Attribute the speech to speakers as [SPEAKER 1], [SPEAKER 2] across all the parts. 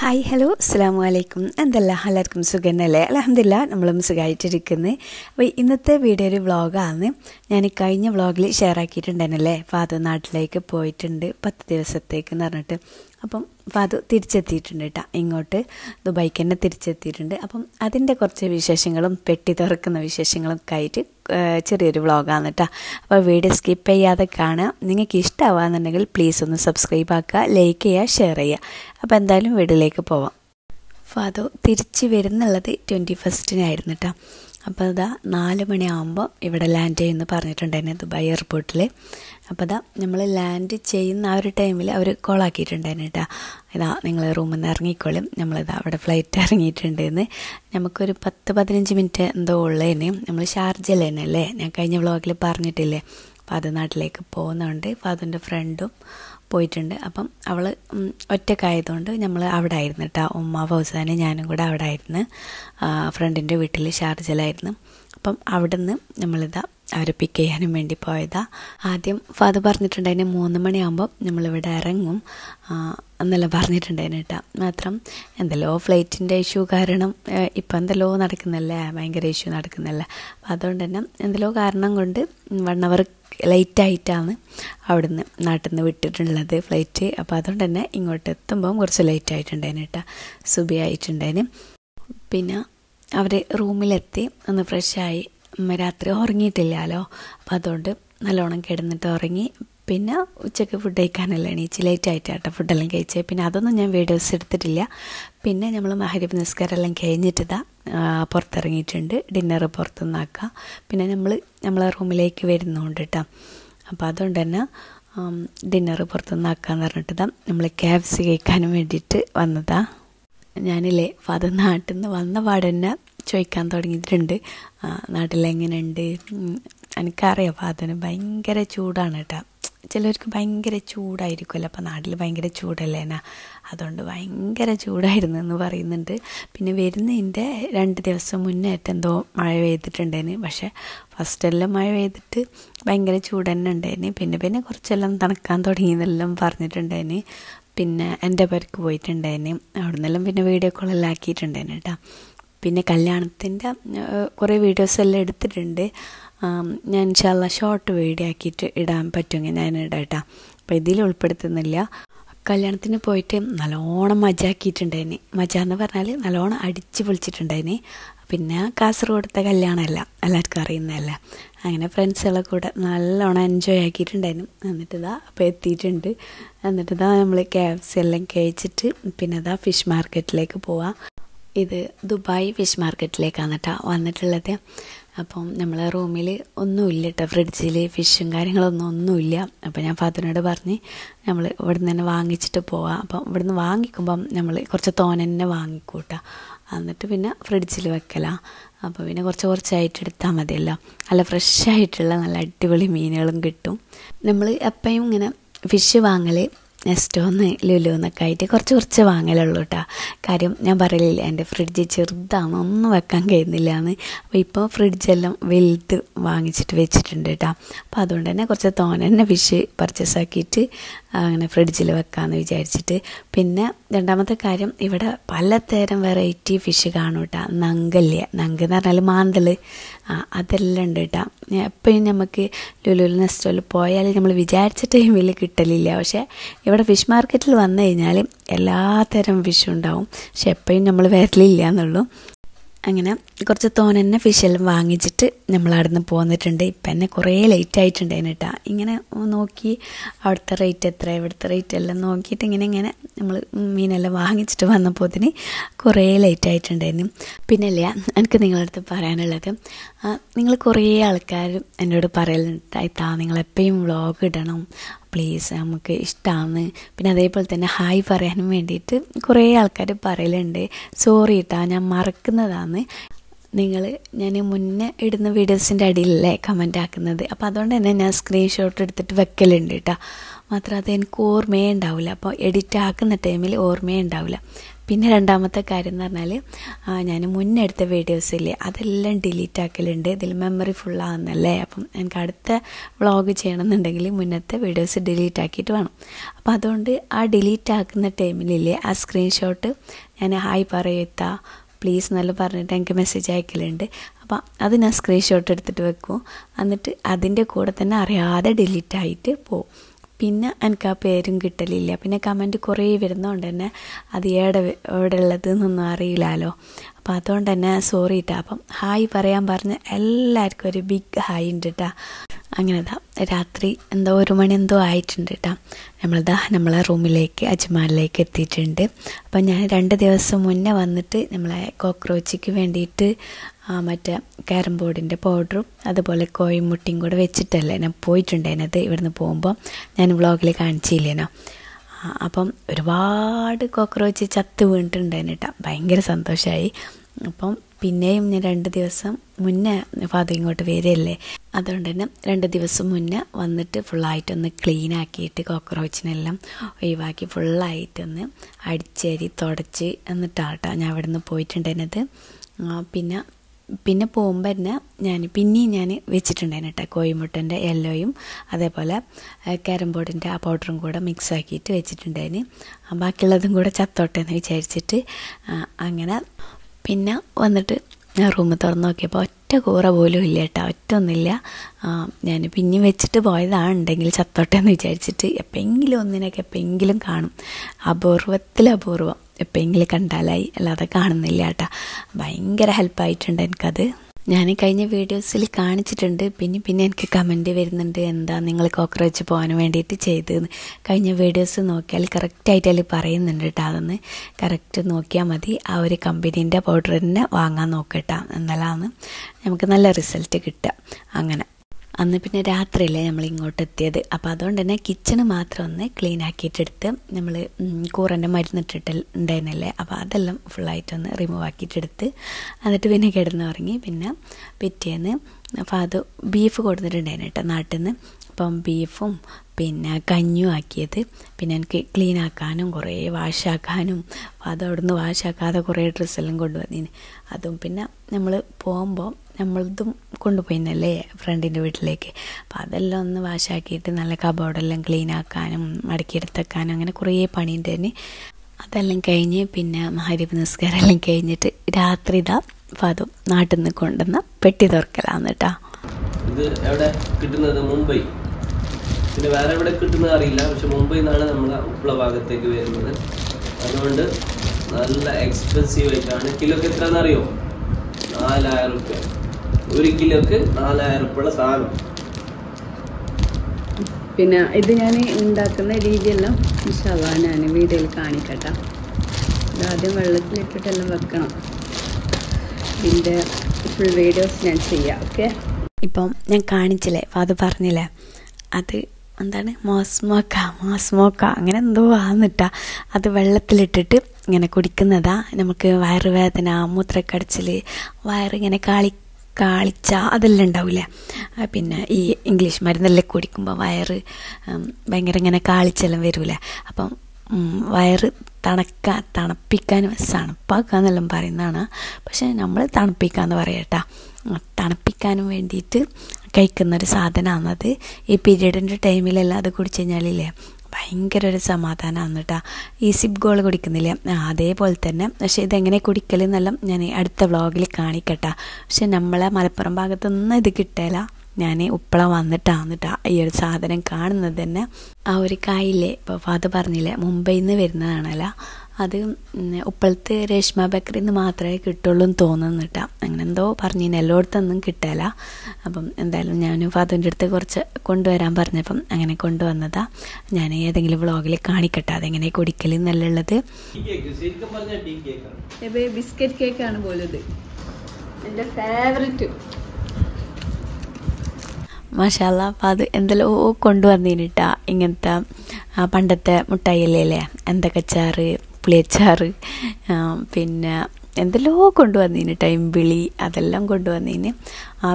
[SPEAKER 1] Hi hello അസ്സാം വലൈക്കും എന്തല്ല? എല്ലാവർക്കും സുഖന്നല്ലേ? അലഹമില്ല നമ്മളും സുഖമായിട്ടിരിക്കുന്നത് അപ്പോൾ ഇന്നത്തെ വീഡിയോ ഒരു വ്ളോഗാണ് ഞാൻ കഴിഞ്ഞ വ്ളോഗിൽ ഷെയർ ആക്കിയിട്ടുണ്ടായിരുന്നല്ലേ ഫാദു നാട്ടിലേക്ക് പോയിട്ടുണ്ട് പത്ത് ദിവസത്തേക്ക് എന്ന് പറഞ്ഞിട്ട്. അപ്പം ഫാദു തിരിച്ചെത്തിയിട്ടുണ്ട് കേട്ടോ. ഇങ്ങോട്ട് ദുബായിക്ക് തന്നെ തിരിച്ചെത്തിയിട്ടുണ്ട്. അപ്പം അതിന്റെ കുറച്ച് വിശേഷങ്ങളും പെട്ടി തുറക്കുന്ന വിശേഷങ്ങളും ഒക്കെ ആയിട്ട് ചെറിയൊരു വ്ളോഗാണ് കേട്ടോ അപ്പോൾ വീഡിയോ സ്കിപ്പ് ചെയ്യാതെ കാണുക. നിങ്ങൾക്ക് ഇഷ്ടമാവാന്നുണ്ടെങ്കിൽ പ്ലീസ് ഒന്ന് സബ്സ്ക്രൈബ് ആക്കുക ലൈക്ക് ചെയ്യുക ഷെയർ ചെയ്യുക. അപ്പോൾ എന്തായാലും വീഡിയോയിലേക്ക് പോവാം. ഫാദോ തിരിച്ച് വരുന്നുള്ളത് ട്വന്റി ഫസ്റ്റിനായിരുന്നു കേട്ടോ അപ്പോൾ അതാ നാല് മണിയാകുമ്പോൾ ഇവിടെ ലാൻഡ് ചെയ്യുമെന്ന് പറഞ്ഞിട്ടുണ്ടായിരുന്നു ദുബായ് എയർപോർട്ടിൽ അപ്പോൾ അതാ നമ്മൾ ലാൻഡ് ചെയ്യുന്ന ആ ഒരു ടൈമിൽ അവർ കോൾ ആക്കിയിട്ടുണ്ടായിരുന്നു കേട്ടോ ഇതാ നിങ്ങൾ റൂമിൽ നിന്ന് ഇറങ്ങിക്കോളും. നമ്മളിതാ അവിടെ ഫ്ലൈറ്റ് ഇറങ്ങിയിട്ടുണ്ടെന്ന്. നമുക്കൊരു പത്ത് പതിനഞ്ച് മിനിറ്റ് എന്തോ ഉള്ളതിന് നമ്മൾ അല്ലേ ഞാൻ കഴിഞ്ഞ വ്ളോഗിൽ പറഞ്ഞിട്ടില്ലേ. അപ്പോൾ അത് നാട്ടിലേക്ക് പോകുന്നുണ്ട്. ഫാദറിന്റെ ഫ്രണ്ടും പോയിട്ടുണ്ട്. അപ്പം അവൾ ഒറ്റക്കായതുകൊണ്ട് നമ്മൾ അവിടെ ആയിരുന്നു കേട്ടോ ഉമ്മ ഫൗസാനും ഞാനും കൂടെ അവിടെ ആയിരുന്നു ഫ്രണ്ടിന്റെ വീട്ടിൽ ഷാർജയിലായിരുന്നു. അപ്പം അവിടെ നിന്ന് നമ്മളിതാ അവരെ പിക്ക് ചെയ്യാനും വേണ്ടി പോയതാ. ആദ്യം ഫാദർ പറഞ്ഞിട്ടുണ്ടായിന് മൂന്ന് മണിയാകുമ്പോൾ നമ്മളിവിടെ ഇറങ്ങും. എന്നല്ല പറഞ്ഞിട്ടുണ്ടായിന് കേട്ടോ. മാത്രം എന്തല്ലോ ഫ്ലൈറ്റിന്റെ ഇഷ്യൂ കാരണം ഇപ്പം എന്തല്ലോ നടക്കുന്നല്ലേ? ഭയങ്കര ഇഷ്യൂ നടക്കുന്നല്ലേ? അപ്പം അതുകൊണ്ട് തന്നെ എന്തല്ലോ കാരണം കൊണ്ട് വൺ അവർ ലേറ്റായിട്ടാണ് അവിടുന്ന് നാട്ടിൽ നിന്ന് വിട്ടിട്ടുള്ളത് ഫ്ലൈറ്റ് അപ്പോൾ അതുകൊണ്ട് തന്നെ ഇങ്ങോട്ട് എത്തുമ്പം കുറച്ച് ലേറ്റ് ആയിട്ടുണ്ടായിന് കേട്ടോ. സുബി ആയിട്ടുണ്ടായിന് പിന്നെ അവർ റൂമിലെത്തി. ഒന്ന് ഫ്രഷായി രാത്രി ഉറങ്ങിയിട്ടില്ലല്ലോ. അപ്പോൾ അതുകൊണ്ട് നല്ലോണം കിടന്നിട്ട് ഉറങ്ങി. പിന്നെ ഉച്ചയ്ക്ക് ഫുഡ് കഴിക്കാനല്ല എണീച്ച്. ലേറ്റ് കേട്ടോ ഫുഡെല്ലാം കഴിച്ചത് പിന്നെ അതൊന്നും ഞാൻ വീഡിയോസ് എടുത്തിട്ടില്ല. പിന്നെ നമ്മൾ മഹരീബ് നിസ്കാരം എല്ലാം കഴിഞ്ഞിട്ടിതാ. പുറത്തിറങ്ങിയിട്ടുണ്ട്. ഡിന്നർ പുറത്തുനിന്നാക്കുക പിന്നെ നമ്മൾ നമ്മളെ റൂമിലേക്ക് വരുന്നുണ്ട് കേട്ടോ അപ്പോൾ അതുകൊണ്ട് തന്നെ ഡിന്നർ പുറത്തുനിന്നാക്കാന്ന് പറഞ്ഞിട്ട് നമ്മൾ ക്യാബ്സ് കഴിക്കാനും വേണ്ടിയിട്ട് വന്നതാ. ഞാനില്ലേ ഫാദർ നാട്ടിൽ നിന്ന് വന്ന പാടന്നെ ചോദിക്കാൻ തുടങ്ങിയിട്ടുണ്ട്. നാട്ടിലെങ്ങനെയുണ്ട് എനിക്കറിയാം ഫാദറിന് ഭയങ്കര ചൂടാണ് കേട്ടോ. ചിലർക്ക് ഭയങ്കര ചൂടായിരിക്കുമല്ലോ അപ്പോൾ നാട്ടിൽ ഭയങ്കര ചൂടല്ലേ എന്നാ. അതുകൊണ്ട് ഭയങ്കര ചൂടായിരുന്നു എന്ന് പറയുന്നുണ്ട്. പിന്നെ വരുന്നതിന്റെ രണ്ട് ദിവസം മുന്നേ എന്തോ മഴ പെയ്തിട്ടുണ്ടേന്. പക്ഷേ ഫസ്റ്റെല്ലാം മഴ പെയ്തിട്ട് ഭയങ്കര ചൂട് തന്നെ ഉണ്ടായിന് പിന്നെ പിന്നെ കുറച്ചെല്ലാം തണുക്കാൻ തുടങ്ങിയെന്നെല്ലാം പറഞ്ഞിട്ടുണ്ടായിന് പിന്നെ എന്റെ പേർക്ക് പോയിട്ടുണ്ടായിന്. അവിടെ നിന്നെല്ലാം പിന്നെ വീഡിയോ കോളെല്ലാം ആക്കിയിട്ടുണ്ടായിന് കേട്ടോ. പിന്നെ കല്യാണത്തിന്റെ കുറേ വീഡിയോസ് എല്ലാം എടുത്തിട്ടുണ്ട്. ഞാൻ ഇൻഷാല്ല ഷോർട്ട് വീഡിയോ ആക്കിയിട്ട് ഇടാൻ പറ്റുമെങ്കിൽ ഞാൻ ഇടാം കേട്ടോ. അപ്പോൾ ഇതിൽ ഉൾപ്പെടുത്തുന്നില്ല. കല്യാണത്തിന് പോയിട്ട് നല്ലോണം മജാക്കിയിട്ടുണ്ടായിന്. മജ എന്ന് പറഞ്ഞാൽ നല്ലോണം അടിച്ച് പൊളിച്ചിട്ടുണ്ടായിന്. പിന്നെ കാസർഗോഡത്തെ കല്യാണമല്ല എല്ലാവർക്കും അറിയുന്നതല്ല. അങ്ങനെ ഫ്രണ്ട്സുകളെ കൂടെ നല്ലോണം എൻജോയ് ആക്കിയിട്ടുണ്ടായിരുന്നു എന്നിട്ട് ഇതാ അപ്പോൾ എത്തിയിട്ടുണ്ട്. എന്നിട്ട് ഇതാ നമ്മൾ ക്യാബ്സ് എല്ലാം കഴിച്ചിട്ട് പിന്നെ ഇതാ ഫിഷ് മാർക്കറ്റിലേക്ക് പോവാം. ഇത് ദുബായ് ഫിഷ് മാർക്കറ്റിലേക്കാണ് കേട്ടോ വന്നിട്ടുള്ളത്. അപ്പം നമ്മളെ റൂമിൽ ഒന്നുമില്ല കേട്ടോ ഫ്രിഡ്ജിൽ ഫിഷും കാര്യങ്ങളൊന്നും ഒന്നുമില്ല. അപ്പോൾ ഞാൻ ഫാദറിനോട് പറഞ്ഞ് നമ്മൾ ഇവിടെ നിന്ന് തന്നെ വാങ്ങിച്ചിട്ട് പോവാം. അപ്പം ഇവിടെ നിന്ന് വാങ്ങിക്കുമ്പം നമ്മൾ കുറച്ച് തോന തന്നെ വാങ്ങിക്കൂട്ടാ എന്നിട്ട് പിന്നെ ഫ്രിഡ്ജിൽ വെക്കലാം. അപ്പോൾ പിന്നെ കുറച്ച് കുറച്ചായിട്ട് എടുത്താൽ മതിയല്ലോ. നല്ല ഫ്രഷ് ആയിട്ടുള്ള നല്ല അടിപൊളി മീനുകളും കിട്ടും. നമ്മൾ എപ്പോഴും ഇങ്ങനെ ഫിഷ് വാങ്ങൽ നെസ്റ്റോന്ന് ലുലു എന്നൊക്കെ ആയിട്ട് കുറച്ച് കുറച്ച് വാങ്ങലുള്ളൂ കേട്ടോ കാര്യം ഞാൻ പറയലില്ല എന്റെ ഫ്രിഡ്ജ് ചെറുതാണ് ഒന്നും വെക്കാൻ കഴിയുന്നില്ല എന്ന് അപ്പോൾ ഇപ്പോൾ ഫ്രിഡ്ജെല്ലാം വലുത് വാങ്ങിച്ചിട്ട് വെച്ചിട്ടുണ്ട് കേട്ടോ അപ്പോൾ അതുകൊണ്ട് തന്നെ കുറച്ച് തോന തന്നെ ഫിഷ് പർച്ചേസ് ആക്കിയിട്ട് അങ്ങനെ ഫ്രിഡ്ജിൽ വെക്കാമെന്ന് വിചാരിച്ചിട്ട്. പിന്നെ രണ്ടാമത്തെ കാര്യം ഇവിടെ പലതരം വെറൈറ്റി ഫിഷ് കാണും കേട്ടോ നങ്കല്ലേ. നങ്ക് എന്ന് പറഞ്ഞാൽ മാന്തൽ അതെല്ലാം ഉണ്ട് കേട്ടോ എപ്പോഴും നമുക്ക് ലുലുലു നെസ്റ്റോയിൽ പോയാൽ നമ്മൾ വിചാരിച്ച ടൈമിൽ കിട്ടലില്ല. പക്ഷേ ഇവിടെ ഫിഷ് മാർക്കറ്റിൽ വന്നു കഴിഞ്ഞാൽ എല്ലാത്തരം ഫിഷും ഉണ്ടാവും. പക്ഷെ എപ്പോഴും നമ്മൾ വരലില്ല എന്നുള്ളൂ. അങ്ങനെ കുറച്ച് തോനെന്നെ ഫിഷെല്ലാം വാങ്ങിച്ചിട്ട് നമ്മൾ അവിടെ നിന്ന് പോന്നിട്ടുണ്ട്. ഇപ്പം എന്നെ കുറേ ലേറ്റ് ആയിട്ടുണ്ടായിരുന്നു കേട്ടോ ഇങ്ങനെ നോക്കി അവിടുത്തെ റേറ്റ് എത്ര ഇവിടുത്തെ റേറ്റ് എല്ലാം നോക്കിയിട്ട് ഇങ്ങനെ ഇങ്ങനെ നമ്മൾ മീനെല്ലാം വാങ്ങിച്ചിട്ട് വന്നപ്പോത്തിന് കുറേ ലേറ്റ് ആയിട്ടുണ്ടായിരുന്നു പിന്നെ അല്ല എനിക്ക് നിങ്ങളുടെ അടുത്ത് പറയാനുള്ളത്. നിങ്ങൾ കുറേ ആൾക്കാർ എന്നോട് പറയലുണ്ടായിത്താ നിങ്ങളെപ്പോഴും വ്ളോഗ് ഇടണം. പ്ലീസ് നമുക്ക് ഇഷ്ടമാണ് പിന്നെ അതേപോലെ തന്നെ ഹായ് പറയാനും വേണ്ടിയിട്ട് കുറേ ആൾക്കാർ പറയലുണ്ട്. സോറി ഇട്ടാ ഞാൻ മറക്കുന്നതാണ് നിങ്ങൾ ഞാൻ മുന്നേ ഇടുന്ന വീഡിയോസിന്റെ അടിയിലല്ലേ കമന്റ് ആക്കുന്നത്. അപ്പോൾ അതുകൊണ്ട് തന്നെ ഞാൻ സ്ക്രീൻഷോട്ട് എടുത്തിട്ട് വെക്കലുണ്ട് കേട്ടോ മാത്രം അത് എനിക്ക് ഓർമ്മയേ ഉണ്ടാവില്ല അപ്പോൾ എഡിറ്റ് ആക്കുന്ന ടൈമിൽ ഓർമ്മയേ ഉണ്ടാവില്ല പിന്നെ രണ്ടാമത്തെ കാര്യം എന്ന് പറഞ്ഞാൽ ഞാൻ മുന്നേ എടുത്ത വീഡിയോസ് ഇല്ലേ അതെല്ലാം ഡിലീറ്റ് ആക്കലുണ്ട്. ഇതിൽ മെമ്മറി ഫുള്ളാകുന്നല്ലേ അപ്പം എനിക്ക് അടുത്ത വ്ളോഗ് ചെയ്യണമെന്നുണ്ടെങ്കിൽ മുന്നത്തെ വീഡിയോസ് ഡിലീറ്റ് ആക്കിയിട്ട് വേണം. അപ്പോൾ അതുകൊണ്ട് ആ ഡിലീറ്റ് ആക്കുന്ന ടൈമിലില്ലേ ആ സ്ക്രീൻഷോട്ട് ഞാൻ ഹായ് പറയത്ത പ്ലീസ് എന്നെല്ലാം പറഞ്ഞിട്ട് എനിക്ക് മെസ്സേജ് അയക്കലുണ്ട്. അപ്പം അത് ഞാൻ സ്ക്രീൻഷോട്ട് എടുത്തിട്ട് വെക്കും. എന്നിട്ട് അതിന്റെ കൂടെ തന്നെ അറിയാതെ ഡിലീറ്റ് ആയിട്ട് പോവും. പിന്നെ എനിക്ക് ആ പേരും കിട്ടലില്ല. പിന്നെ കമന്റ് കുറേ വരുന്നതുകൊണ്ട് തന്നെ അത് ഏടെ എവിടെ ഉള്ളത് എന്നൊന്നും അറിയില്ലല്ലോ അപ്പോൾ അതുകൊണ്ട് തന്നെ സോറി ഇട്ടാ അപ്പം ഹായ് പറയാൻ പറഞ്ഞ് എല്ലാവർക്കും ഒരു ബിഗ് ഹായ് ഉണ്ട് കേട്ടാ അങ്ങനെതാ. രാത്രി എന്തോ ഒരു മണി എന്തോ ആയിട്ടുണ്ട് കേട്ടോ നമ്മളിതാ നമ്മളെ റൂമിലേക്ക് അജ്മാനിലേക്ക് എത്തിയിട്ടുണ്ട്. അപ്പം ഞാൻ രണ്ട് ദിവസം മുന്നേ വന്നിട്ട് നമ്മളെ കോക്രോച്ചിക്ക് വേണ്ടിയിട്ട് മറ്റേ ക്യാരം ബോർഡിന്റെ പൗഡറും അതുപോലെ കോഴിമുട്ടിയും കൂടെ വെച്ചിട്ടല്ലേ ഞാൻ പോയിട്ടുണ്ടായിരുന്നത്. ഇവിടുന്ന് പോകുമ്പോൾ ഞാൻ വ്ളോഗിൽ കാണിച്ചില്ലേനോ. അപ്പം ഒരുപാട് കോക്രോച്ച് ചത്ത് വീണിട്ടുണ്ടായിരുന്നു കേട്ടോ ഭയങ്കര സന്തോഷമായി അപ്പം പിന്നെയും ഞാൻ രണ്ട് ദിവസം മുന്നേ ഫാദർ ഇങ്ങോട്ട് വരികയല്ലേ? അതുകൊണ്ട് തന്നെ രണ്ട് ദിവസം മുന്നേ വന്നിട്ട് ഫുള്ളായിട്ടൊന്ന് ക്ലീൻ ആക്കിയിട്ട് കോക്രോച്ചിനെല്ലാം ഒഴിവാക്കി ഫുള്ളായിട്ടൊന്ന് അടിച്ചേരി തുടച്ച് എന്നിട്ടാട്ടോ ഞാൻ അവിടെ നിന്ന് പോയിട്ടുണ്ടായിരുന്നത് പിന്നെ പിന്നെ പോകുമ്പോൾ തന്നെ ഞാൻ പിന്നെയും ഞാൻ വെച്ചിട്ടുണ്ടായിരുന്നു കേട്ടോ കോഴിമുട്ടന്റെ യെല്ലോയും അതേപോലെ ക്യാരം ബോർഡിന്റെ ആ പൗഡറും കൂടെ മിക്സ് ആക്കിയിട്ട് വെച്ചിട്ടുണ്ടായിരുന്നു. ബാക്കിയുള്ളതും കൂടെ ചത്തോട്ടെ എന്ന് വിചാരിച്ചിട്ട് അങ്ങനെ പിന്നെ വന്നിട്ട് ഞാൻ റൂം തുറന്ന് നോക്കിയപ്പോൾ ഒറ്റ കൂറ പോലും ഇല്ല കേട്ടോ ഒറ്റ ഒന്നുമില്ല ഞാൻ പിന്നെ വെച്ചിട്ട് പോയതാണ് ഉണ്ടെങ്കിൽ ചത്തോട്ടെ എന്ന് വിചാരിച്ചിട്ട് എപ്പോഴെങ്കിലും ഒന്നിനൊക്കെ എപ്പോഴെങ്കിലും കാണും. അപൂർവത്തിൽ അപൂർവം എപ്പോഴെങ്കിലും കണ്ടാലായി. അല്ലാതെ കാണുന്നില്ല കേട്ടോ ഭയങ്കര ഹെൽപ്പായിട്ടുണ്ട് എനിക്കത്. ഞാൻ കഴിഞ്ഞ വീഡിയോസിൽ കാണിച്ചിട്ടുണ്ട്. പിന്നെ പിന്നെ എനിക്ക് കമന്റ് വരുന്നുണ്ട്. എന്താ നിങ്ങൾ കോക്രോച്ച് പോകാൻ വേണ്ടിയിട്ട് ചെയ്തതെന്ന്. കഴിഞ്ഞ വീഡിയോസ് നോക്കിയാൽ കറക്റ്റായിട്ട് അതിൽ പറയുന്നുണ്ട് കേട്ടോ അതൊന്ന്. കറക്റ്റ് നോക്കിയാൽ മതി. ആ ഒരു കമ്പനീന്റെ പൗഡർ തന്നെ വാങ്ങാൻ നോക്കട്ടാ എന്നാലാണ് നമുക്ക് നല്ല റിസൾട്ട് കിട്ടുക. അങ്ങനെ. അന്ന് പിന്നെ രാത്രിയല്ലേ നമ്മൾ ഇങ്ങോട്ട് എത്തിയത് അപ്പോൾ അതുകൊണ്ട് തന്നെ കിച്ചണ് മാത്രം ഒന്ന് ക്ലീൻ ആക്കിയിട്ടെടുത്ത് നമ്മൾ കൂറന്റെ മരുന്നിട്ടിട്ട് ഉണ്ടായിരുന്നല്ലേ അപ്പോൾ അതെല്ലാം ഫുള്ളായിട്ടൊന്ന് റിമൂവ് ആക്കിയിട്ടെടുത്ത് എന്നിട്ട് പിന്നെ കിടന്നുറങ്ങി. പിന്നെ പിറ്റേന്ന് അത് ബീഫ് കൊടുത്തിട്ടുണ്ടായിരുന്നു കേട്ടോ നാട്ടിൽ നിന്ന് അപ്പം ബീഫും പിന്നെ കഞ്ഞും ആക്കിയത്. പിന്നെ എനിക്ക് ക്ലീൻ ആക്കാനും കുറേ വാഷാക്കാനും അത് അവിടുന്ന് വാഷാക്കാതെ കുറേ ഡ്രസ്സെല്ലാം കൊണ്ടുവന്നിന്. അതും പിന്നെ നമ്മൾ പോകുമ്പോൾ നമ്മളതും കൊണ്ടുപോയിന്നല്ലേ ഫ്രണ്ടിന്റെ വീട്ടിലേക്ക്. അപ്പം അതെല്ലാം ഒന്ന് വാഷാക്കിയിട്ട് നല്ല കബോർഡെല്ലാം ക്ലീൻ ആക്കാനും മടക്കിയെടുത്തേക്കാനും അങ്ങനെ കുറേ പണിയുണ്ടായിരുന്നു അതെല്ലാം കഴിഞ്ഞ് പിന്നെ മഹരിബ് നിസ്കാരം എല്ലാം കഴിഞ്ഞിട്ട് രാത്രി ഇതാ ഫതും നാട്ടിൽ നിന്ന് കൊണ്ടുവന്ന പെട്ടി തുറക്കലാന്ന് കേട്ടോ
[SPEAKER 2] ഇത് എവിടെ കിട്ടുന്നത്? മുംബൈ? പിന്നെ വേറെ എവിടെ കിട്ടുന്നത് അറിയില്ല. പക്ഷെ മുംബൈയിൽ നിന്നാണ് നമ്മളെ ഉപ്പള ഭാഗത്തേക്ക് വരുന്നത്. അതുകൊണ്ട് നല്ല എക്സ്പെൻസീവ് ആയിട്ടാണ്. കിലോക്ക് എത്രയാണെന്ന് അറിയോ നാലായിരം റുപ്യ ഒരു കിലോക്ക് നാലായിരം റുപ്യുള്ള സാധനം.
[SPEAKER 1] പിന്നെ ഇത് ഞാൻ ഉണ്ടാക്കുന്ന രീതിയെല്ലാം ഇൻഷാല്ലാ ഞാൻ വീഡിയോയിൽ കാണിക്കട്ടെ. ആദ്യം വെള്ളത്തിലിട്ടിട്ടെല്ലാം വെക്കണം. ഇതിന്റെ ഫുൾ വീഡിയോസ് ഞാൻ ചെയ്യാം. ഓക്കെ ഇപ്പം ഞാൻ കാണിച്ചില്ലേ? അപ്പോൾ അത് പറഞ്ഞില്ലേ? അത് എന്താണ്? മോസ്മോക്ക മോസ്മോക്ക. അങ്ങനെ എന്തോ ആന്നിട്ടാ. അത് വെള്ളത്തിലിട്ടിട്ട് ഇങ്ങനെ കുടിക്കുന്നതാ. നമുക്ക് വയറുവേദന മൂത്രക്കടച്ചിൽ വയറിങ്ങനെ കാളി കാളിച്ച അതെല്ലാം ഉണ്ടാവില്ലേ? പിന്നെ ഈ ഇംഗ്ലീഷ് മരുന്നെല്ലാം കുടിക്കുമ്പോൾ വയറ് ഭയങ്കര ഇങ്ങനെ കാളിച്ചെല്ലാം വരൂലേ അപ്പം വയറ് തണക്ക തണുപ്പിക്കാനും തണുപ്പാക്കുക എന്നെല്ലാം പറയുന്നതാണ്. പക്ഷേ നമ്മൾ തണുപ്പിക്കാന്ന് പറയട്ടാ. തണുപ്പിക്കാനും വേണ്ടിയിട്ട് കഴിക്കുന്ന ഒരു സാധനമാണത്. ഈ പീരീഡിന്റെ ടൈമിലെല്ലാം അത് കുടിച്ചു കഴിഞ്ഞാലില്ലേ ഭയങ്കര ഒരു സമാധാനമാണ് കേട്ടോ ഈ സിബ് ഗോൾ കുടിക്കുന്നില്ലേ? അതേപോലെ തന്നെ. പക്ഷേ ഇതെങ്ങനെ കുടിക്കലെന്നെല്ലാം ഞാൻ അടുത്ത വ്ളോഗിൽ കാണിക്കട്ടെ. പക്ഷെ നമ്മളെ മലപ്പുറം ഭാഗത്തൊന്നും ഇത് കിട്ടില്ല ഞാൻ ഉപ്പള വന്നിട്ടാണ് കേട്ടോ ഈ ഒരു സാധനം കാണുന്നത് തന്നെ. ആ ഒരു കായില്ലേ ഇപ്പോൾ അത് പറഞ്ഞില്ലേ മുംബൈയിൽ നിന്ന് വരുന്നതാണല്ലോ. അത് ഉപ്പളത്ത് രേഷ്മ ബേക്കറിയിൽ നിന്ന് മാത്രമേ കിട്ടുള്ളൂ എന്ന് തോന്നുന്നു കേട്ടോ അങ്ങനെ എന്തോ പറഞ്ഞു എല്ലായിടത്തൊന്നും കിട്ടില്ല അപ്പം എന്തായാലും ഞാൻ ഫാദറിന്റെ അടുത്ത് കുറച്ച് കൊണ്ടുവരാൻ പറഞ്ഞപ്പം അങ്ങനെ കൊണ്ടുവന്നതാ. ഞാൻ ഏതെങ്കിലും വ്ളോഗിൽ കാണിക്കട്ടെ. അതെങ്ങനെ കുടിക്കൽ എന്നുള്ളത് ബിസ്ക്കറ്റ് കേക്കാണ് പോലത് എന്റെ ഫേവററ്റ്. മഷാല അപ്പം അത് എന്തെല്ലോ കൊണ്ടുവന്നിട്ടാ ഇങ്ങനത്തെ പണ്ടത്തെ മുട്ടായില്ലേ അല്ലേ എന്തൊക്കെച്ചാറ് പുളിയച്ചാറ് പിന്നെ എന്തെല്ലോ കൊണ്ടുവന്നീന് ടൈം വിളി അതെല്ലാം കൊണ്ടുവന്നീന്.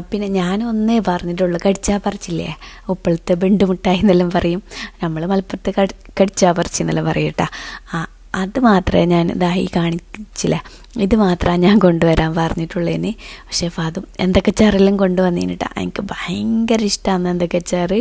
[SPEAKER 1] പിന്നെ ഞാനൊന്നേ പറഞ്ഞിട്ടുള്ളൂ കടിച്ചാ പറിച്ചില്ലേ ഉപ്പളത്തെ ബെണ്ടുമുട്ടായി എന്നെല്ലാം പറയും. നമ്മൾ മലപ്പുറത്തെ കടി കടിച്ചാ പറിച്ചി എന്നെല്ലാം പറയും കേട്ടാ ആ അത് മാത്രമേ ഞാൻ ഇതായി കാണിച്ചില്ല? ഇത് മാത്രമാണ് ഞാൻ കൊണ്ടുവരാൻ പറഞ്ഞിട്ടുള്ളതിന് പക്ഷേ അതും എന്തൊക്കെ ചാറെല്ലാം കൊണ്ടുവന്നീനിട്ടാ? എനിക്ക് ഭയങ്കര ഇഷ്ടമാണ് എന്തൊക്കെ ചാറ്.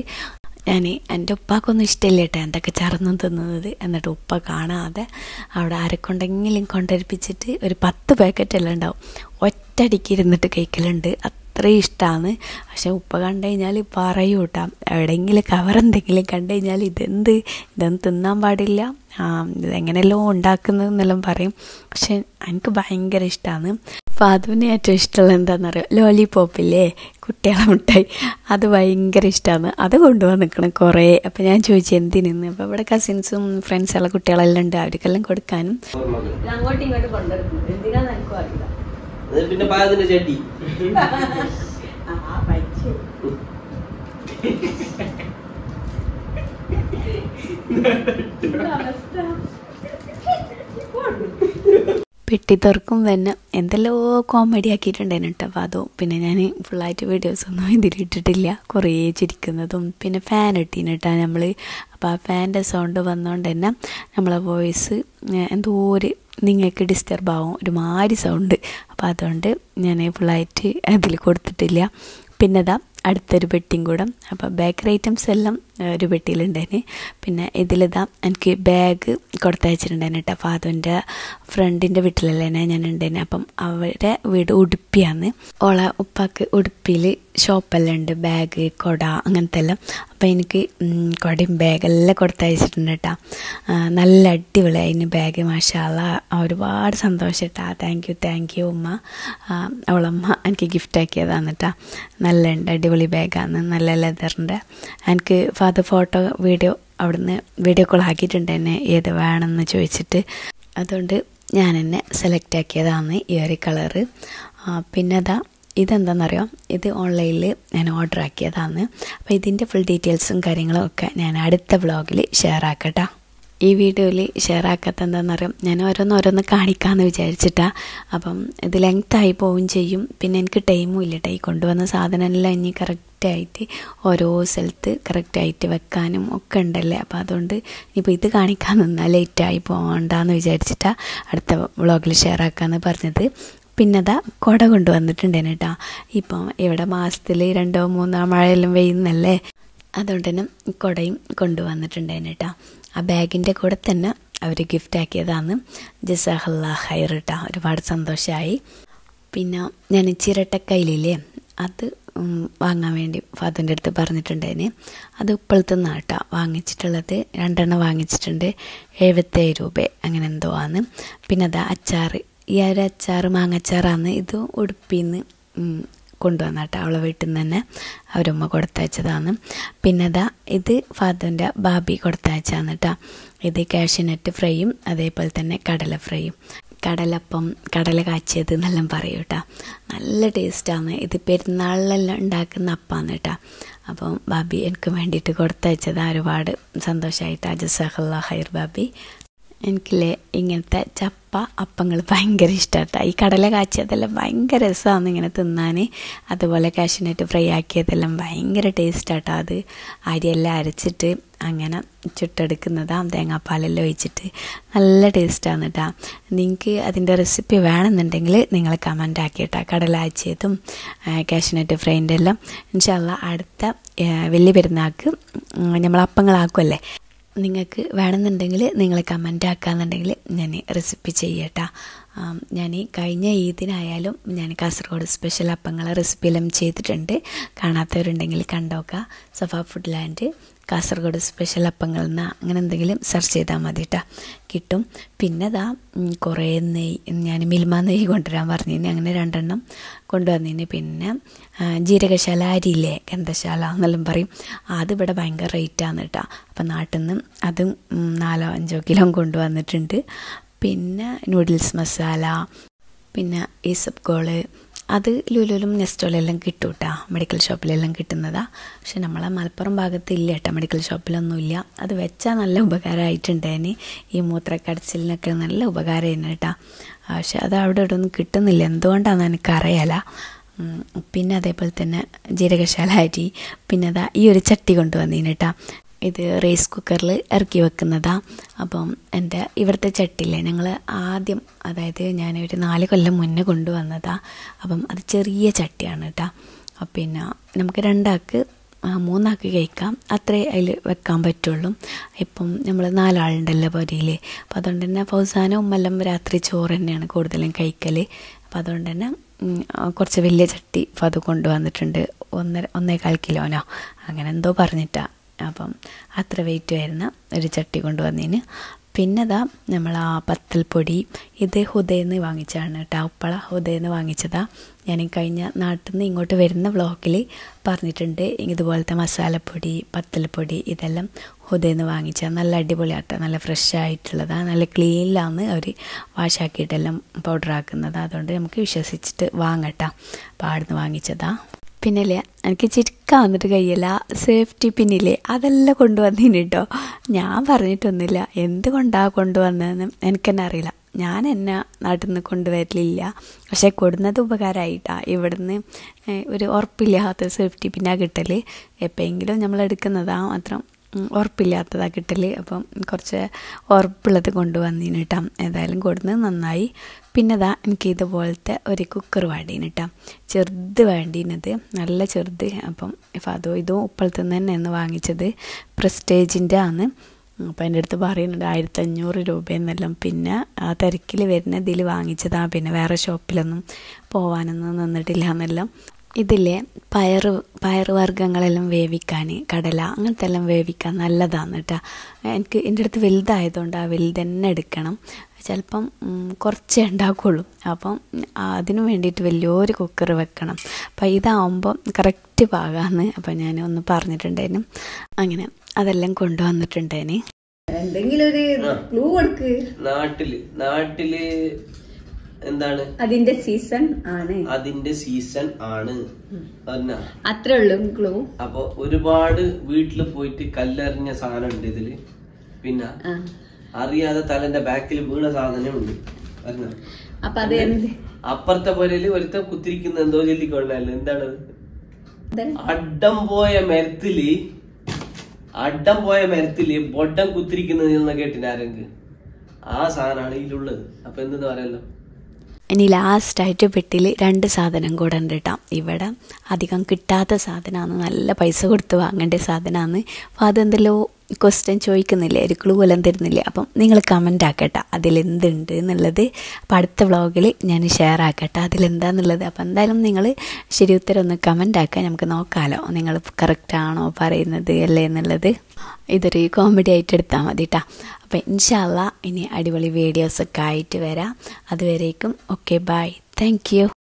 [SPEAKER 1] ഞാൻ എന്റെ ഉപ്പാക്കൊന്നും ഇഷ്ടമില്ല കേട്ടോ. എന്തൊക്കെ ചറന്നും തിന്നുന്നത് എന്നിട്ട് ഉപ്പ കാണാതെ അവിടെ ആരെക്കൊണ്ടെങ്കിലും കൊണ്ടരിപ്പിച്ചിട്ട് ഒരു പത്ത് പാക്കറ്റ് എല്ലാം ഉണ്ടാവും. ഒറ്റടിക്ക് ഇരുന്നിട്ട് കഴിക്കലുണ്ട്. അത്രയും ഇഷ്ടമാണ് പക്ഷെ ഉപ്പ കണ്ടു കഴിഞ്ഞാൽ പറയൂ കേട്ടോ എവിടെയെങ്കിലും കവർ എന്തെങ്കിലും കണ്ടു കഴിഞ്ഞാൽ ഇതെന്ത്? ഇതൊന്നും തിന്നാൻ പാടില്ല. ഇതെങ്ങനെയല്ലോ ഇതെങ്ങനെയല്ലോ ഉണ്ടാക്കുന്നതെന്നെല്ലാം പറയും. പക്ഷെ എനിക്ക് ഭയങ്കര ഇഷ്ടമാണ് ഫാദുവിന് ഏറ്റവും ഇഷ്ടമുള്ള എന്താണെന്നറിയോ ലോലിപോപ്പില്ലേ കുട്ടികളെ മിഠായി. അത് ഭയങ്കര ഇഷ്ടമാണ് അത് കൊണ്ടുപോകാൻ നിൽക്കണം കുറേ. അപ്പം ഞാൻ ചോദിച്ചു എന്തിനെന്ന് അപ്പോൾ ഇവിടെ കസിൻസും ഫ്രണ്ട്സുള്ള കുട്ടികളെല്ലാം ഉണ്ട്. അവർക്കെല്ലാം കൊടുക്കാനും. അങ്ങോട്ടും ഇങ്ങോട്ടും കൊണ്ടെടുക്കുന്നത് എന്തിനാണെന്ന് എനിക്കും അറിയില്ല.
[SPEAKER 2] അത് പിന്നെ പാകത്തിന്റെ ചട്ടി.
[SPEAKER 1] പെട്ടി തുറക്കും തന്നെ എന്തെല്ലോ കോമഡി ആക്കിയിട്ടുണ്ടായിരുന്നു കേട്ടോ. അപ്പോൾ അതും പിന്നെ ഞാൻ ഫുള്ളായിട്ട് വീഡിയോസ് ഒന്നും ഇതിലിട്ടിട്ടില്ല കുറേ ചിരിക്കുന്നതും പിന്നെ ഫാൻ ഇട്ടീന് കേട്ടോ നമ്മൾ അപ്പോൾ ആ ഫാന്റെ സൗണ്ട് വന്നുകൊണ്ട് തന്നെ നമ്മളെ വോയിസ് എന്തോ ഒരു നിങ്ങൾക്ക് ഡിസ്റ്റർബ് ആവും. ഒരുമാതിരി സൗണ്ട് അപ്പോൾ അതുകൊണ്ട് ഞാൻ ഫുള്ളായിട്ട് അതിൽ കൊടുത്തിട്ടില്ല. പിന്നെ ഇതാ അടുത്തൊരു പെട്ടിയും കൂടെ. അപ്പോൾ ബേക്കറി ഐറ്റംസ് എല്ലാം ഒരു പെട്ടിയിലുണ്ടായിന്. പിന്നെ ഇതിലിതാ എനിക്ക് ബാഗ് കൊടുത്തയച്ചിട്ടുണ്ടായിരുന്നു കേട്ടോ അപ്പോൾ അതിന്റെ ഫ്രണ്ടിന്റെ വീട്ടിലല്ലേ ഞാൻ ഉണ്ടായിന് അപ്പം അവരുടെ വീട് ഉടുപ്പിയാണ്. ഓളെ ഉപ്പാക്ക് ഉടുപ്പിയിൽ ഷോപ്പെല്ലാം ഉണ്ട് ബാഗ് കൊട അങ്ങനത്തെ എല്ലാം അപ്പോൾ എനിക്ക് കൊടയും ബാഗെല്ലാം കൊടുത്തയച്ചിട്ടുണ്ട് കേട്ടോ നല്ല അടിപൊളി അതിന് ബാഗ് മാഷാള ഒരുപാട് സന്തോഷം കേട്ടോ താങ്ക് യു താങ്ക് യു ഉമ്മ. അവളമ്മ എനിക്ക് ഗിഫ്റ്റ് ആക്കിയതാണ് കേട്ടോ നല്ല ഉണ്ട് അടിപൊളി ബാഗാണ്. നല്ല ലെതറിന്റെ എനിക്ക് ഫാദർ ഫോട്ടോ വീഡിയോ അവിടുന്ന് വീഡിയോ കോൾ ആക്കിയിട്ടുണ്ട് എന്നെ. ഏത് വേണമെന്ന് ചോദിച്ചിട്ട്. അതുകൊണ്ട് ഞാൻ എന്നെ സെലക്ട് ആക്കിയതാണ് ഈ ഒരു കളറ് പിന്നെ അതാ ഇതെന്താണെന്നറിയാം ഇത് ഓൺലൈനിൽ ഞാൻ ഓർഡർ ആക്കിയതാണ്. അപ്പോൾ ഇതിന്റെ ഫുൾ ഡീറ്റെയിൽസും കാര്യങ്ങളും ഒക്കെ ഞാൻ അടുത്ത വ്ളോഗിൽ ഷെയർ ആക്കട്ടോ. ഈ വീഡിയോയിൽ ഷെയർ ആക്കാത്ത എന്താണെന്നറിയാം ഞാൻ ഓരോന്ന് ഓരോന്ന് കാണിക്കാമെന്ന് വിചാരിച്ചിട്ടാണ് അപ്പം ഇത് ലെങ്ത് ആയി പോവുകയും ചെയ്യും. പിന്നെ എനിക്ക് ടൈമും ഇല്ല ടൈ കൊണ്ടുവന്ന സാധനമെല്ലാം ഇനി കറക്റ്റായിട്ട് ഓരോ സ്ഥലത്ത് കറക്റ്റായിട്ട് വെക്കാനും ഒക്കെ ഉണ്ടല്ലേ? അപ്പോൾ അതുകൊണ്ട് ഇനിയിപ്പോൾ ഇത് കാണിക്കാൻ നിന്നാൽ ലേറ്റായി പോകണ്ടെന്ന് വിചാരിച്ചിട്ടാണ് അടുത്ത വ്ളോഗിൽ ഷെയർ ആക്കാമെന്ന് പറഞ്ഞത്. പിന്നെ അതാ കുട കൊണ്ടുവന്നിട്ടുണ്ടേനെ കേട്ടോ. ഇപ്പം ഇവിടെ മാസത്തിൽ രണ്ടോ മൂന്നോ മഴയെല്ലാം പെയ്യുന്നല്ലേ? അതുകൊണ്ട് തന്നെ കുടയും കൊണ്ടുവന്നിട്ടുണ്ടായിരുന്നു കേട്ടോ. ആ ബാഗിന്റെ കൂടെ തന്നെ അവർ ഗിഫ്റ്റ് ആക്കിയതാണ്. ജസാഹല്ല ഹൈർ കേട്ടോ. ഒരുപാട് സന്തോഷമായി പിന്നെ ഞാൻ ചിരട്ടക്കൈലില്ലേ അത് വാങ്ങാൻ വേണ്ടി ഫാദറിന്റെ അടുത്ത് പറഞ്ഞിട്ടുണ്ടായിന്. അത് ഇപ്പോഴത്തെ കേട്ടോ. വാങ്ങിച്ചിട്ടുള്ളത് രണ്ടെണ്ണം വാങ്ങിച്ചിട്ടുണ്ട്. എഴുപത്തേഴ് രൂപ. അങ്ങനെ എന്തോ ആണ്. പിന്നെ അതാ അച്ചാറ്. ഈ ഒരു അച്ചാറ് മാങ്ങച്ചാറാണ് ഇത് ഉടുപ്പിൽ നിന്ന് കൊണ്ടുവന്ന കേട്ടോ അവളെ വീട്ടിൽ നിന്ന് തന്നെ അവരമ്മ കൊടുത്തയച്ചതാണ്. പിന്നെ അതാ ഇത് ഫാദറിന്റെ ബാബി കൊടുത്തയച്ചാണ് കേട്ടോ ഇത് കാഷ്യനട്ട് ഫ്രൈയും അതേപോലെ തന്നെ കടല ഫ്രൈയും കടലപ്പം കടല കാച്ചിയത് എന്നെല്ലാം പറയും കേട്ടോ നല്ല ടേസ്റ്റാണ് ഇത് പെരുന്നാളിലെല്ലാം ഉണ്ടാക്കുന്ന അപ്പാന്ന് കേട്ടോ അപ്പം ബാബി എനിക്ക് വേണ്ടിയിട്ട് കൊടുത്തയച്ചത് ഒരുപാട് സന്തോഷമായിട്ട് അജസഹല്ല ഹൈർ ബാബി എനിക്കില്ലേ ഇങ്ങനത്തെ ചപ്പ അപ്പങ്ങൾ ഭയങ്കര ഇഷ്ടമാട്ടോ ഈ കടല കാച്ചിയതെല്ലാം ഭയങ്കര രസമാണ് ഇങ്ങനെ തിന്നാൻ അതുപോലെ കാഷ്യൂനട്ട് ഫ്രൈ ആക്കിയതെല്ലാം ഭയങ്കര ടേസ്റ്റാട്ടോ അത്. അരിയെല്ലാം അരച്ചിട്ട് അങ്ങനെ ചുട്ടെടുക്കുന്നതാണ് തേങ്ങാപ്പാലെല്ലാം ഒഴിച്ചിട്ട് നല്ല ടേസ്റ്റാണ് കേട്ടോ നിങ്ങൾക്ക് അതിന്റെ റെസിപ്പി വേണമെന്നുണ്ടെങ്കിൽ നിങ്ങൾ കമന്റ് ആക്കിയിട്ടാ. കടല ആച്ചിയതും കാഷ്യൂനട്ട് ഫ്രൈന്റെ എല്ലാം ഇൻഷാല്ല അടുത്ത വലിയ പെരുന്നാൾക്ക് നമ്മൾ അപ്പങ്ങളാക്കുമല്ലേ നിങ്ങൾക്ക് വേണമെന്നുണ്ടെങ്കിൽ നിങ്ങൾ കമന്റ് ആക്കാന്നുണ്ടെങ്കിൽ ഞാൻ റെസിപ്പി ചെയ്യട്ടാ. ഞാൻ കഴിഞ്ഞ ഈദിനായാലും ഞാൻ കാസർഗോഡ് സ്പെഷ്യൽ അപ്പങ്ങൾ റെസിപ്പിയെല്ലാം ചെയ്തിട്ടുണ്ട്. കാണാത്തവരുണ്ടെങ്കിൽ കണ്ടോക്കുക Safa food land Kasaragod special അപ്പങ്ങൾ എന്ന അങ്ങനെ എന്തെങ്കിലും സെർച്ച് ചെയ്താൽ മതി കേട്ടോ. കിട്ടും പിന്നെ ഇതാ കുറേ നെയ്യ് ഞാൻ മിൽമ നെയ്യ് കൊണ്ടുവരാൻ പറഞ്ഞിന്. അങ്ങനെ രണ്ടെണ്ണം കൊണ്ടുവന്നിന്. പിന്നെ ജീരകശാല അരിയില്ലേ? ഗന്ധശാല എന്നെല്ലാം പറയും. അതിവിടെ ഭയങ്കര റേറ്റാണ് കേട്ടോ അപ്പം നാട്ടിൽ നിന്ന് അതും നാലോ അഞ്ചോ കിലോ കൊണ്ടുവന്നിട്ടുണ്ട്. പിന്നെ നൂഡിൽസ് മസാല പിന്നെ ഈസപ്പ് ഗോൾ അത് ലുലുലും നെസ്റ്റോലെല്ലാം കിട്ടും കേട്ടോ മെഡിക്കൽ ഷോപ്പിലെല്ലാം കിട്ടുന്നതാ. പക്ഷെ നമ്മളെ മലപ്പുറം ഭാഗത്ത് ഇല്ല കേട്ടോ മെഡിക്കൽ ഷോപ്പിലൊന്നുമില്ല അത് വെച്ചാൽ നല്ല ഉപകാരമായിട്ടുണ്ടേന് ഈ മൂത്രക്കടച്ചിലിനൊക്കെ നല്ല ഉപകാരമായിരുന്നു കേട്ടോ പക്ഷെ അത് അവിടെ ഇവിടെ ഒന്നും കിട്ടുന്നില്ല എന്തുകൊണ്ടാണെന്ന് എനിക്കറിയാല പിന്നെ അതേപോലെ തന്നെ ജീരകശാല അരി പിന്നെ അതാ ഈ ഒരു ചട്ടി കൊണ്ടുവന്നീന് കേട്ടോ ഇത് റൈസ് കുക്കറിൽ ഇറക്കി വെക്കുന്നതാണ് അപ്പം എന്റെ ഇവിടുത്തെ ചട്ടിയില്ലേ ഞങ്ങൾ ആദ്യം അതായത് ഞാൻ ഒരു നാല് കൊല്ലം മുന്നേ കൊണ്ടുവന്നതാണ് അപ്പം അത് ചെറിയ ചട്ടിയാണ് കേട്ടോ പിന്നെ നമുക്ക് രണ്ടാൾക്ക് മൂന്നാക്കി കഴിക്കാം. അത്രേ അതിൽ വെക്കാൻ പറ്റുള്ളൂ. ഇപ്പം നമ്മൾ നാലാളുണ്ടല്ലോ പൊരിയിൽ അപ്പം അതുകൊണ്ട് തന്നെ ഫൗസാന ഉമ്മല്ലം രാത്രി ചോറ് തന്നെയാണ് കൂടുതലും കഴിക്കൽ അപ്പം അതുകൊണ്ട് തന്നെ കുറച്ച് വലിയ ചട്ടി അപ്പം അത് കൊണ്ടുവന്നിട്ടുണ്ട്. ഒന്നര ഒന്നേകാൽ കിലോനോ. അങ്ങനെ എന്തോ പറഞ്ഞിട്ടാ. അപ്പം അത്ര വെയിറ്റ് വരുന്ന ഒരു ചട്ടി കൊണ്ടുവന്നതിന് പിന്നെ നമ്മൾ ആ പത്തൽപ്പൊടി ഇത് ഹുദയെന്ന് വാങ്ങിച്ചതാണ് കേട്ടോ ഉപ്പള ഹുദയെന്ന് വാങ്ങിച്ചതാ. ഞാൻ കഴിഞ്ഞ നാട്ടിൽ നിന്ന് ഇങ്ങോട്ട് വരുന്ന വ്ളോഗിൽ പറഞ്ഞിട്ടുണ്ട് ഇതുപോലത്തെ മസാലപ്പൊടി പത്തൽപ്പൊടി ഇതെല്ലാം ഹുദയെന്ന് വാങ്ങിച്ചാൽ നല്ല അടിപൊളിയാട്ടോ നല്ല ഫ്രഷ് ആയിട്ടുള്ളതാണ് നല്ല ക്ലീനിലാണ് അവർ വാഷാക്കിയിട്ടെല്ലാം പൗഡർ ആക്കുന്നത്. അതുകൊണ്ട് നമുക്ക് വിശ്വസിച്ചിട്ട് വാങ്ങട്ടാ. അപ്പോൾ ആടുന്ന് വാങ്ങിച്ചതാ. പിന്നല്ലേ? എനിക്ക് ചിരിക്കാൻ വന്നിട്ട് കഴിയില്ല. സേഫ്റ്റി പിന്നില്ലേ? അതെല്ലാം കൊണ്ടുവന്നിന് കേട്ടോ ഞാൻ പറഞ്ഞിട്ടൊന്നുമില്ല. എന്തുകൊണ്ടാണ് കൊണ്ടുവന്നതെന്ന് എനിക്കെന്നെ അറിയില്ല. ഞാൻ എന്നെ നാട്ടിൽ നിന്ന് കൊണ്ടുവരലില്ല. പക്ഷേ കൊടുന്നത് ഉപകാരമായിട്ടാണ് ഇവിടുന്ന് ഒരു ഉറപ്പില്ലാത്ത സേഫ്റ്റി പിന്നാ കിട്ടൽ എപ്പോഴെങ്കിലും നമ്മൾ എടുക്കുന്നതാ മാത്രം. ഉം, ഉറപ്പില്ലാത്തതാ കിട്ടൽ അപ്പം കുറച്ച് ഉറപ്പുള്ളത് കൊണ്ടുവന്നിന് കേട്ടോ ഏതായാലും കൊടുന്ന് നന്നായി. പിന്നെ ദാ എനിക്ക് ഇതുപോലത്തെ ഒരു കുക്കർ വേണ്ടീന് കേട്ടോ ചെറുത് വേണ്ടീനത്. നല്ല ചെറുത്. അപ്പം അതോ ഇതും തന്നെ തന്നെയാണ് വാങ്ങിച്ചത്. പ്രസ്റ്റേജിന്റെ ആണ് അപ്പം എന്റെ അടുത്ത് പറയുന്നുണ്ട് ആയിരത്തി അഞ്ഞൂറ് രൂപയെന്നെല്ലാം. പിന്നെ ആ തിരക്കിൽ വരുന്ന ഇതിൽ വാങ്ങിച്ചതാണ് പിന്നെ വേറെ ഷോപ്പിലൊന്നും പോവാനൊന്നും നിന്നിട്ടില്ല എന്നെല്ലാം ഇതില്ലേ പയർ പയർ വർഗങ്ങളെല്ലാം വേവിക്കാൻ കടല അങ്ങനത്തെ എല്ലാം വേവിക്കാൻ നല്ലതാണ് കേട്ടോ എനിക്ക് എന്റെ അടുത്ത് വലുതായതുകൊണ്ട് ആ വലുത് തന്നെ എടുക്കണം. ചിലപ്പം കുറച്ചേ ഉണ്ടാക്കുള്ളൂ അപ്പം അതിനു വേണ്ടിയിട്ട് വലിയൊരു കുക്കർ വെക്കണം. അപ്പം ഇതാവുമ്പോൾ കറക്റ്റ് പാകാന്ന് അപ്പം ഞാൻ ഒന്ന് പറഞ്ഞിട്ടുണ്ടായിരുന്നു അങ്ങനെ അതെല്ലാം കൊണ്ടുവന്നിട്ടുണ്ടേന്
[SPEAKER 3] എന്തെങ്കിലും ഒരു ക്ലൂ കൊടുക്ക്.
[SPEAKER 2] നാട്ടിൽ നാട്ടിൽ എന്താണ്?
[SPEAKER 3] അതിന്റെ സീസൺ ആണ്.
[SPEAKER 2] അതിന്റെ സീസൺ ആണ്.
[SPEAKER 3] അത്രേ ഉള്ളൂ ക്ലൂ
[SPEAKER 2] അപ്പൊ ഒരുപാട് വീട്ടിൽ പോയിട്ട് കല്ലെറിഞ്ഞ സാധനം ഉണ്ട് ഇതിൽ. പിന്നെ അറിയാതെ തലന്റെ ബാക്കിൽ വീണ സാധനം ഉണ്ട്.
[SPEAKER 3] അപ്പൊ അത്
[SPEAKER 2] അപ്പുറത്തെ പോലെ ഒരുത്ത കുത്തിരിക്കുന്ന എന്തോ ചൊല്ലിക്കൊള്ളല്ലോ എന്താണ്? അഡം പോയ മരത്തിൽ അഡം പോയ മരത്തിൽ ബൊഡം കുത്തിരിക്കുന്നത് എന്ന് കേട്ടിന് ആരെങ്കിലും ആ സാധനമാണ് ഇതിലുള്ളത്. അപ്പൊ എന്തെന്ന് പറയല്ലോ
[SPEAKER 1] ഇനി ലാസ്റ്റായിട്ട് പെട്ടിൽ രണ്ട് സാധനം കൂടെ ഉണ്ട് കേട്ടോ ഇവിടെ അധികം കിട്ടാത്ത സാധനമാണ് നല്ല പൈസ കൊടുത്ത് വാങ്ങേണ്ട സാധനമാണ് അപ്പോൾ അതെന്തല്ലോ ക്വസ്റ്റ്യൻ ചോദിക്കുന്നില്ലേ? ഒരു ക്ലൂ എല്ലാം തരുന്നില്ലേ? അപ്പം നിങ്ങൾ കമന്റ് ആക്കട്ടെ. അതിലെന്തുണ്ട് എന്നുള്ളത് അപ്പോൾ അടുത്ത വ്ളോഗിൽ ഞാൻ ഷെയർ ആക്കട്ടെ. അതിലെന്താന്നുള്ളത്. അപ്പോൾ എന്തായാലും നിങ്ങൾ ശരി ഉത്തരം ഒന്ന് കമന്റ് ആക്കുക നമുക്ക് നോക്കാമല്ലോ നിങ്ങൾ കറക്റ്റാണോ പറയുന്നത് അല്ലേ എന്നുള്ളത്. ഇതൊരു കോമഡി ആയിട്ട് എടുത്താൽ മതി കേട്ടോ അപ്പോൾ ഇൻഷാല്ല ഇനി അടിപൊളി വീഡിയോസൊക്കെ ആയിട്ട് വരാം. അതുവരേക്കും ഓക്കെ ബായ് താങ്ക്